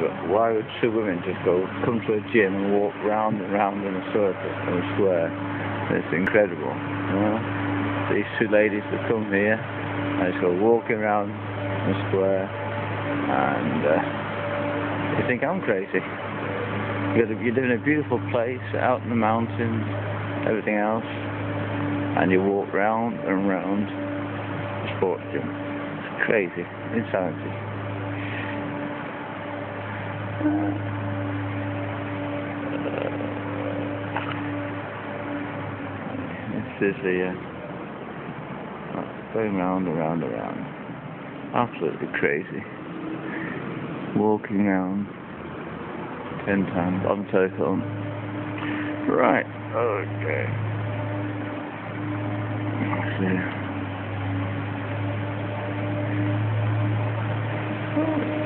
But why would two women just go come to a gym and walk round and round in a circle in a square? It's incredible. You know? These two ladies that come here and just go walking around in a square and uh, you think I'm crazy. You live in a beautiful place out in the mountains, everything else, and you walk round and round a sports gym. It's crazy, insanity. This is the uh, going round and round and round. Absolutely crazy. Walking round ten times on telephone. Right, okay. Let's see.